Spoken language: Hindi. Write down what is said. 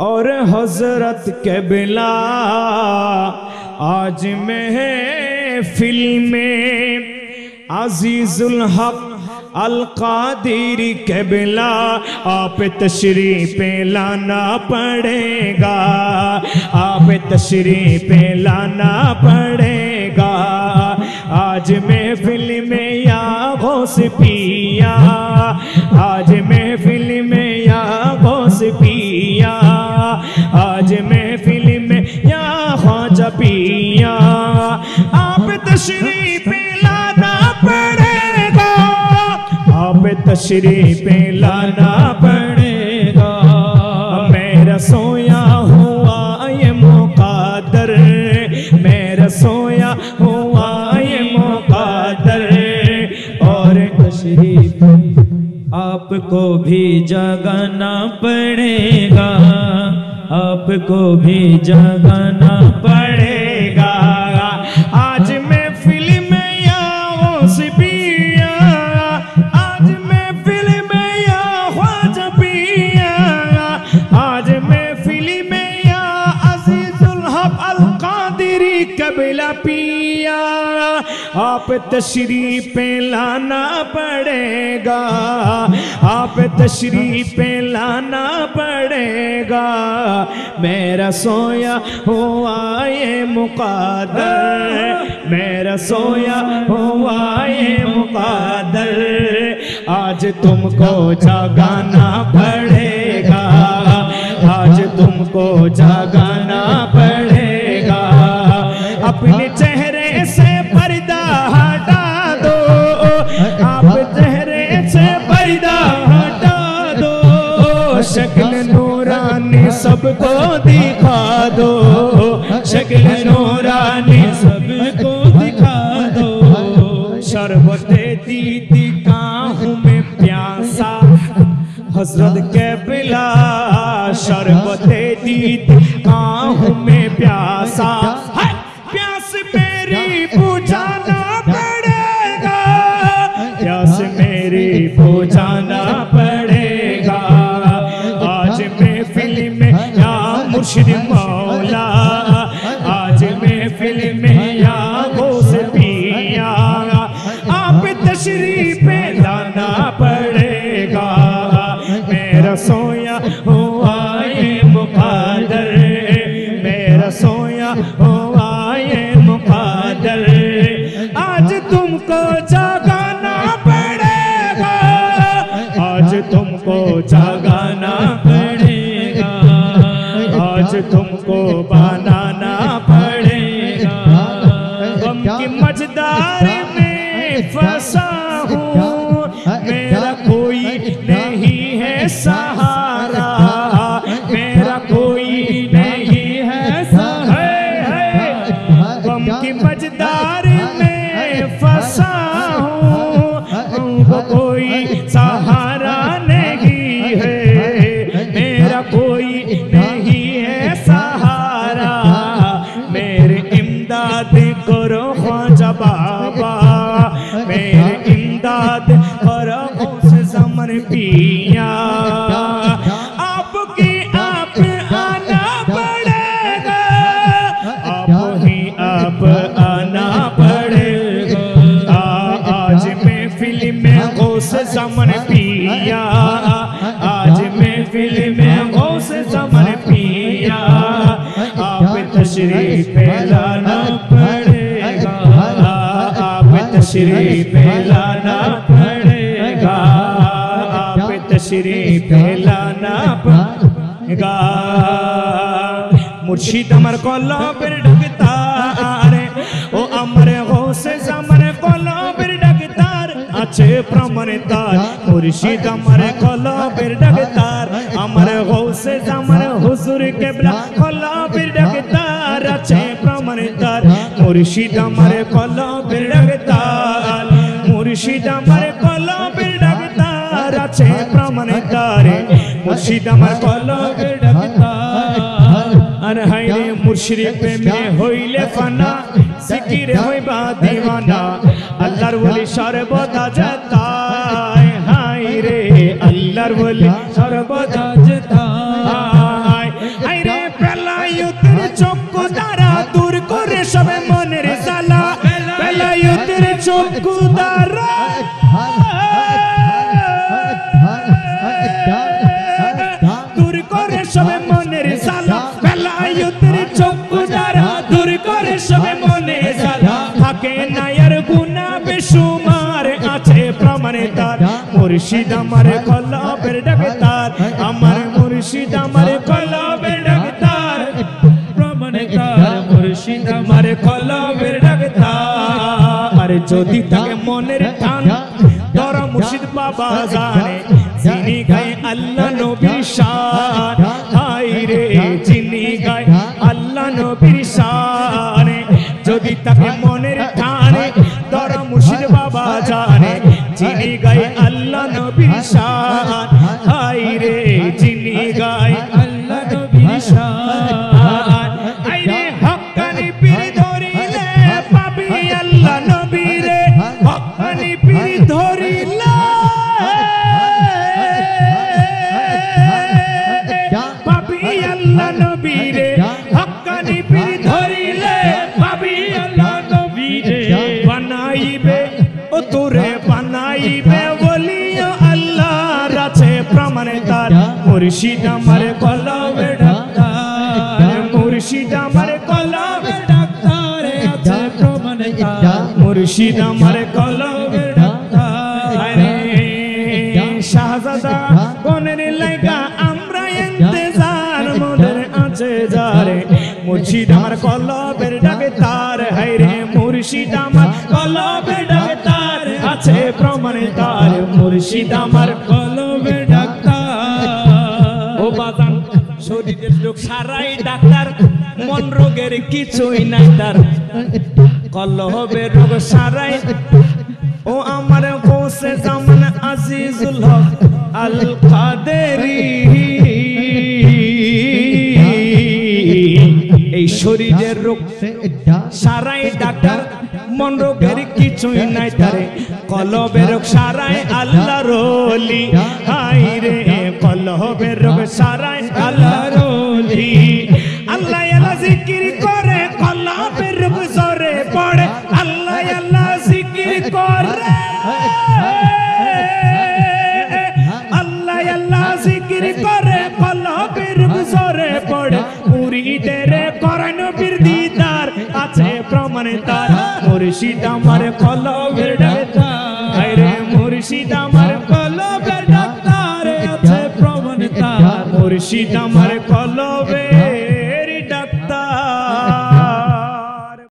और हज़रत के बिला आज में फ़िल्म अजीजुल हक अल कादिर के बिला आप तशरीफ़ लाना पड़ेगा। आप तशरीफ़ लाना पड़ेगा। आज मैं फ़िल्म या घोष पिया। आज मैं पिया। आप तशरीफ़ लाना पड़ेगा। आप तशरीफ़ लाना पड़ेगा। मेरा सोया हुआ ये मुकादर। मेरा सोया हुआ ये मुकादर। और तशरीफ़ आपको भी जगाना पड़ेगा। आपको भी जगाना पड़ेगा। कादिरी पिया, आप तशरीफ़ लाना पड़ेगा। आप तशरीफ़ लाना पड़ेगा। मेरा सोया हुआ ये मुकादर, मेरा सोया हुआ ये मुकादर, आज तुमको जगाना पड़ेगा। आज तुमको जगाना पड़ेगा। सबको दिखा दो। शक्ल नूरानी सबको दिखा दो। शरबत दीदी का हूँ मैं प्यासा। हज़रत के पिला शरबत दीदी का हूँ मैं प्यास। मुर्शिद मौला, आज मैं फ़िल्म या पिया। आप पे लाना पड़ेगा। मेरा सोया आए मुकादर मेरा सोया हुआ आज तुमको बनाना पिया आपकी आप आना पड़ेगा। आप ही आप आना पड़ेगा। आज मैं फ़िल्म उस जमन पिया। आज मैं फ़िल्म उस जमन पिया। आप तशरीफ़ মুর্শিদ আমার কলবের ডাক্তার। ও আমার হোসে আমার কলবের ডাক্তার। আছে প্রমাণ তার মুর্শিদ আমার কলবের ডাক্তার। আমার হোসে আমার হুজুর কেবলা কলবের ডাক্তার। আছে প্রমাণ তার মুর্শিদ আমার কলবের ডাক্তার। মুর্শিদ আমার কলবের ডাক্তার। আছে প্রমাণ তারে মুর্শিদ আমার কলবের ডাক্তার। আর মুর্শির প্রেমে হইলে ফানা সিকির হইবা দিওয়ানা আল্লাহর বলি সর্বদা জেতায় হাই রে, আল্লাহর বলি সর্বদা জেতায় হাই রে প্রলয়ুতের চক্ষু দ্বারা দূর করে সবে মনের জ্বালা। প্রলয়ুতের চক্ষু দ্বারা চক্ষুদার দূর করে সবে মনে সালা থাকে না গুনা বেসুমার আছে প্রমাণে তার। মুর্শিদ আমার কলবের আমার মুর্শিদ আমার কলবের প্রমাণে তার, মুর্শিদ আমার কলবের যদি মনের টান মুর্শিদ বাবা জানে আল্লাহ নবীর শান সারে যদি তাকে মন মুর্শিদ আমার কলবে ডাক্তার, মুর্শিদ আমার কলবে ডাক্তার আছে প্রমাণে মুর্শিদ আমার কলবে ডাক্তার শাহজাদা কোনের লাইকা আমরা ইন্তজার মোদের আছে যারে। মুর্শিদ আমার কলবের ডাকে তার হাই রে মুর্শিদ আমার কলবের ডাকে তার আছে প্রমাণে তার মুর্শিদ আমার কলবের লোক সারাই ডাক্তার, মন রোগের কিছুই নাই তার। কলবের রোগ সারাই। ও আমার কোসে জামান আজিজুল হক আল কাদেরি। এই শরীরের রোগ সারাই ডাক্তার, মন রোগের কিছুই নাই তারে। কলবের রোগ সারাই আল্লাহ রলি হাই রে কলবের রোগ সারাই আল্লাহ প্রমাণে তার মুর্শিদ আমার কলবের ডাক্তার রে মুর্শিদ আমার কলবের ডাক্তার আছে প্রমাণে তার মুর্শিদ আমার কলবের